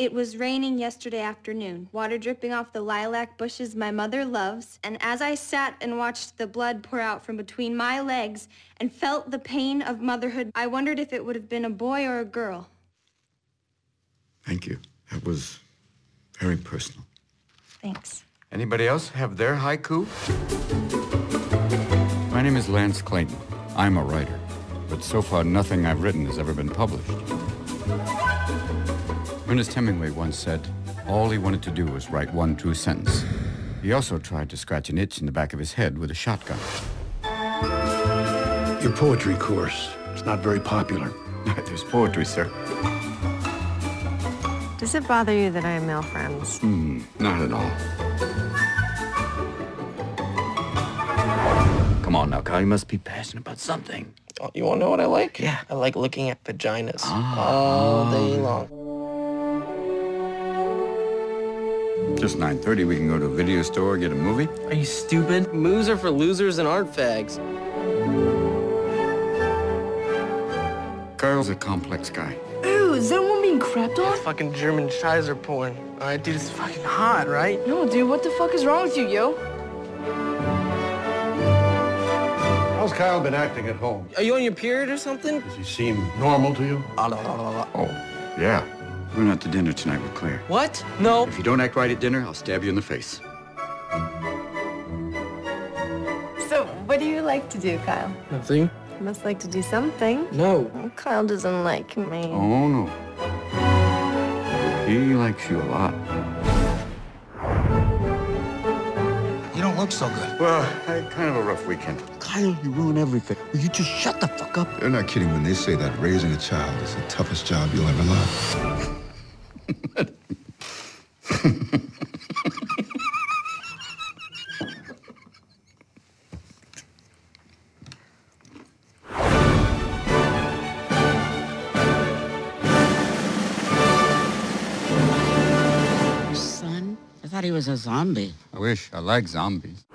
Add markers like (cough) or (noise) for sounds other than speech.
It was raining yesterday afternoon, water dripping off the lilac bushes my mother loves, and as I sat and watched the blood pour out from between my legs and felt the pain of motherhood, I wondered if it would have been a boy or a girl. Thank you. That was very personal. Thanks. Anybody else have their haiku? My name is Lance Clayton. I'm a writer, but so far nothing I've written has ever been published. Ernest Hemingway once said, all he wanted to do was write one true sentence. He also tried to scratch an itch in the back of his head with a shotgun. Your poetry course, it's not very popular. (laughs) There's poetry, sir. Does it bother you that I have male friends? Hmm, not at all. Come on now, Kyle. You must be passionate about something. Oh, you want to know what I like? Yeah. I like looking at vaginas all day long. Just 9.30, we can go to a video store, get a movie. Are you stupid? Moos are for losers and art fags. Carl's a complex guy. Ew, is that one being crapped on? Fucking German Scheiser porn. All right, dude, it's fucking hot, right? No, dude, what the fuck is wrong with you, yo? How's Kyle been acting at home? Are you on your period or something? Does he seem normal to you? Oh, oh yeah. We're going out to dinner tonight with Claire. What? No. If you don't act right at dinner, I'll stab you in the face. So, what do you like to do, Kyle? Nothing. You must like to do something. No. Oh, Kyle doesn't like me. Oh, no. He likes you a lot. You don't look so good. Well, I had kind of a rough weekend. Kyle, you ruin everything. Will you just shut the fuck up? They're not kidding when they say that raising a child is the toughest job you'll ever love. Thought he was a zombie. I wish. I like zombies.